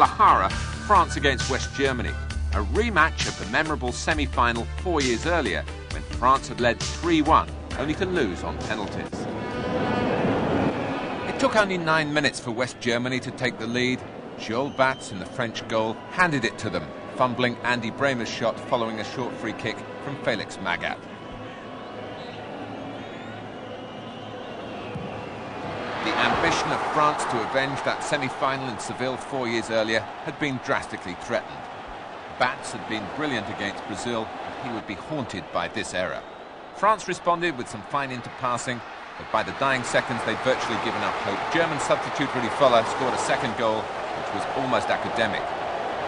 Guadalajara, France against West Germany. A rematch of the memorable semi final four years earlier when France had led 3 1, only to lose on penalties. It took only nine minutes for West Germany to take the lead. Joel Bats in the French goal handed it to them, fumbling Andy Brehme's shot following a short free kick from Felix Magath. The ambition of France to avenge that semi-final in Seville four years earlier had been drastically threatened. Bats had been brilliant against Brazil, and he would be haunted by this error. France responded with some fine interpassing, but by the dying seconds they'd virtually given up hope. German substitute Rudi Völler scored a second goal, which was almost academic.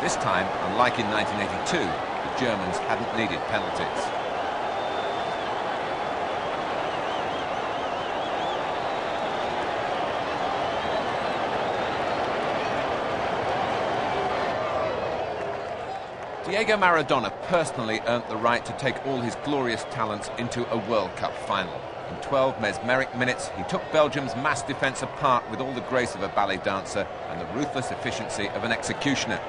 This time, unlike in 1982, the Germans hadn't needed penalties. Diego Maradona personally earned the right to take all his glorious talents into a World Cup final. In 12 mesmeric minutes, he took Belgium's mass defence apart with all the grace of a ballet dancer and the ruthless efficiency of an executioner.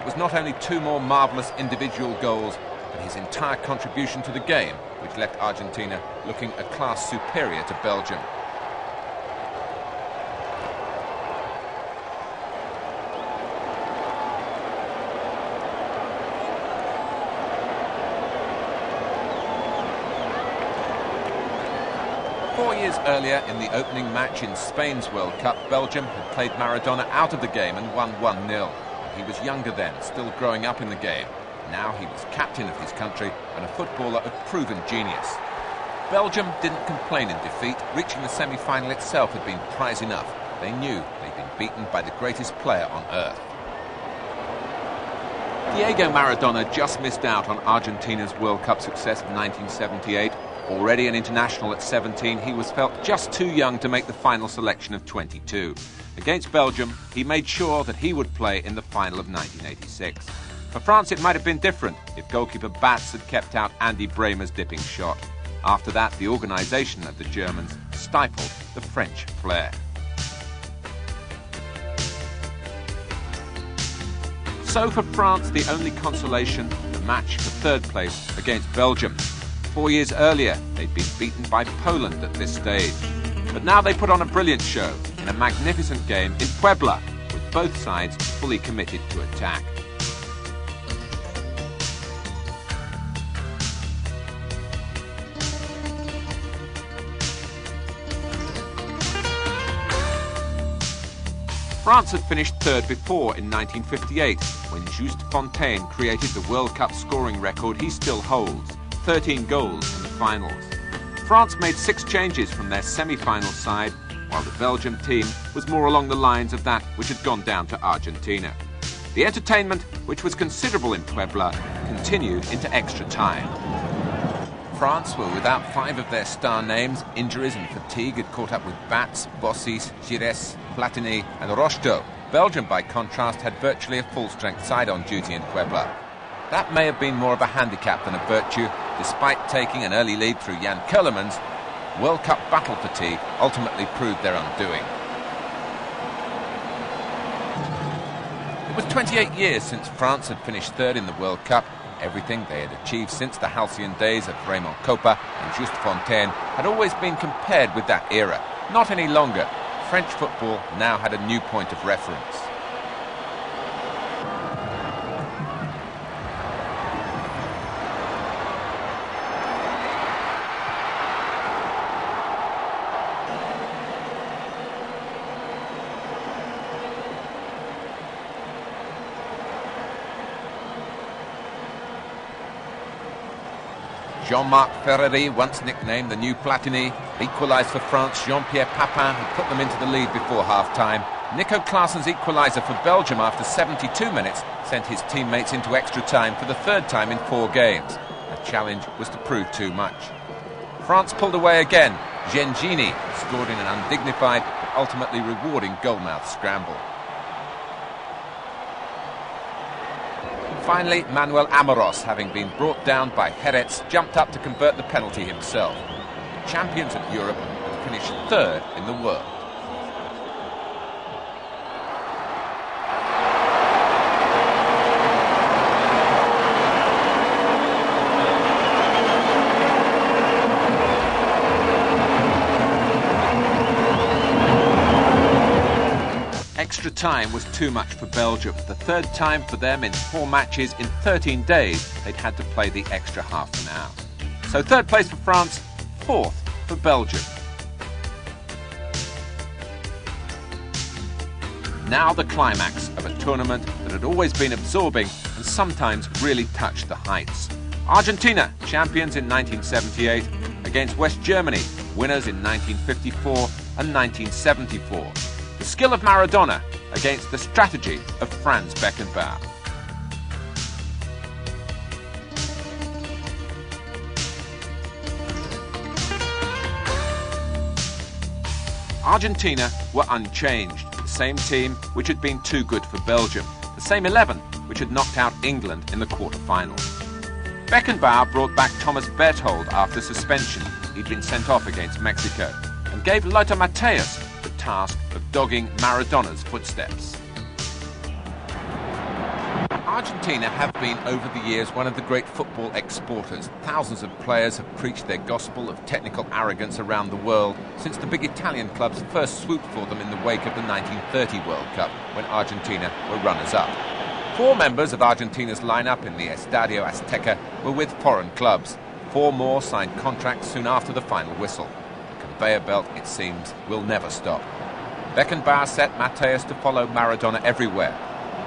It was not only two more marvellous individual goals, but his entire contribution to the game, which left Argentina looking a class superior to Belgium. Four years earlier, in the opening match in Spain's World Cup, Belgium had played Maradona out of the game and won 1-0. He was younger then, still growing up in the game. Now he was captain of his country and a footballer of proven genius. Belgium didn't complain in defeat. Reaching the semi-final itself had been prize enough. They knew they'd been beaten by the greatest player on earth. Diego Maradona just missed out on Argentina's World Cup success of 1978 Already an international at 17, he was felt just too young to make the final selection of 22. Against Belgium, he made sure that he would play in the final of 1986. For France, it might have been different if goalkeeper Bats had kept out Andy Brehme's dipping shot. After that, the organisation of the Germans stifled the French flair. So for France, the only consolation, the match for third place against Belgium. Four years earlier, they'd been beaten by Poland at this stage. But now they put on a brilliant show in a magnificent game in Puebla, with both sides fully committed to attack. France had finished third before in 1958, when Just Fontaine created the World Cup scoring record he still holds. 13 goals in the finals. France made six changes from their semi-final side, while the Belgium team was more along the lines of that which had gone down to Argentina. The entertainment, which was considerable in Puebla, continued into extra time. France were without five of their star names. Injuries and fatigue had caught up with Bats, Bossis, Giresse, Platini and Rocheteau. Belgium, by contrast, had virtually a full-strength side on duty in Puebla. That may have been more of a handicap than a virtue, despite taking an early lead through Jan Ceulemans. World Cup battle fatigue ultimately proved their undoing. It was 28 years since France had finished third in the World Cup. Everything they had achieved since the halcyon days of Raymond Kopa and Just Fontaine had always been compared with that era. Not any longer. French football now had a new point of reference. Jean-Marc Ferreri, once nicknamed the new Platini, equalised for France. Jean-Pierre Papin had put them into the lead before half-time. Nico Claesen's equaliser for Belgium after 72 minutes sent his teammates into extra time for the third time in four games. The challenge was to prove too much. France pulled away again. Genghini scored in an undignified but ultimately rewarding goalmouth scramble. Finally, Manuel Amoros, having been brought down by Gerets, jumped up to convert the penalty himself. Champions of Europe had finished third in the world. Time was too much for Belgium. The third time for them in four matches in 13 days, they'd had to play the extra half an hour. So third place for France, fourth for Belgium. Now the climax of a tournament that had always been absorbing and sometimes really touched the heights. Argentina, champions in 1978, against West Germany, winners in 1954 and 1974. The skill of Maradona against the strategy of Franz Beckenbauer. Argentina were unchanged, the same team which had been too good for Belgium, the same 11 which had knocked out England in the quarter-finals. Beckenbauer brought back Thomas Berthold after suspension. He'd been sent off against Mexico and gave Lothar the task of dogging Maradona's footsteps. Argentina have been over the years one of the great football exporters. Thousands of players have preached their gospel of technical arrogance around the world since the big Italian clubs first swooped for them in the wake of the 1930 World Cup when Argentina were runners-up. Four members of Argentina's lineup in the Estadio Azteca were with foreign clubs. Four more signed contracts soon after the final whistle. Conveyor belt, it seems, will never stop. Beckenbauer set Matthäus to follow Maradona everywhere,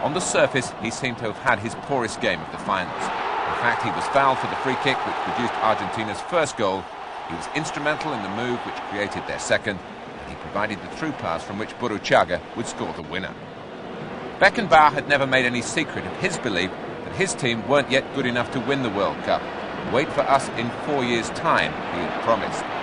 on the surface, he seemed to have had his poorest game of the finals. In fact, he was fouled for the free kick which produced Argentina's first goal. He was instrumental in the move which created their second, and he provided the through pass from which Burruchaga would score the winner. Beckenbauer had never made any secret of his belief that his team weren't yet good enough to win the World Cup. Wait for us in four years' time, he had promised.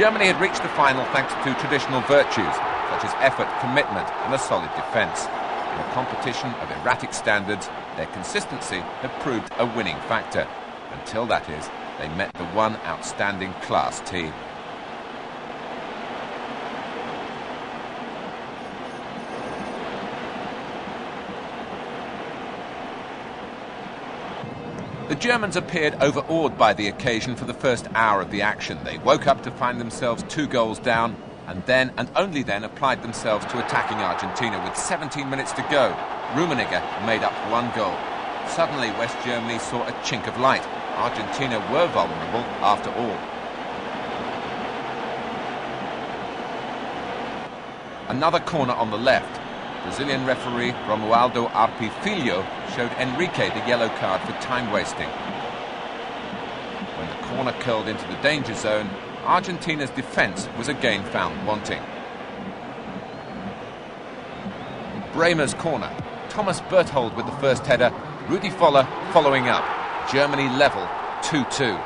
Germany had reached the final thanks to traditional virtues, such as effort, commitment, and a solid defence. In a competition of erratic standards, their consistency had proved a winning factor. Until that is, they met the one outstanding class team. The Germans appeared overawed by the occasion for the first hour of the action. They woke up to find themselves two goals down and then and only then applied themselves to attacking Argentina with 17 minutes to go. Rummenigge made up one goal. Suddenly, West Germany saw a chink of light. Argentina were vulnerable after all. Another corner on the left. Brazilian referee Romualdo Arpi Filho showed Enrique the yellow card for time wasting. When the corner curled into the danger zone, Argentina's defence was again found wanting. Brehme's corner. Thomas Berthold with the first header. Rudi Voller following up. Germany level 2-2.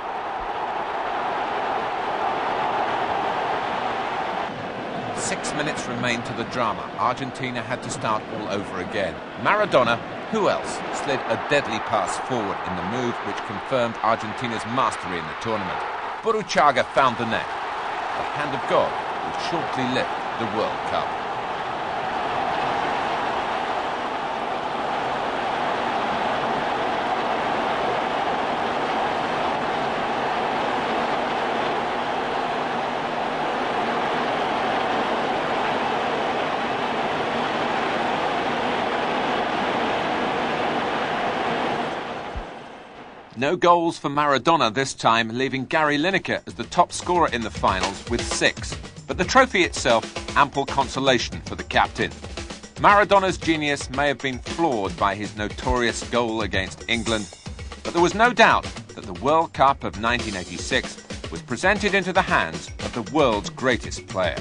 Six minutes remained to the drama. Argentina had to start all over again. Maradona, who else, slid a deadly pass forward in the move which confirmed Argentina's mastery in the tournament. Burruchaga found the net. The hand of God would shortly lift the World Cup. No goals for Maradona this time, leaving Gary Lineker as the top scorer in the finals with six. But the trophy itself, ample consolation for the captain. Maradona's genius may have been flawed by his notorious goal against England, but there was no doubt that the World Cup of 1986 was presented into the hands of the world's greatest player.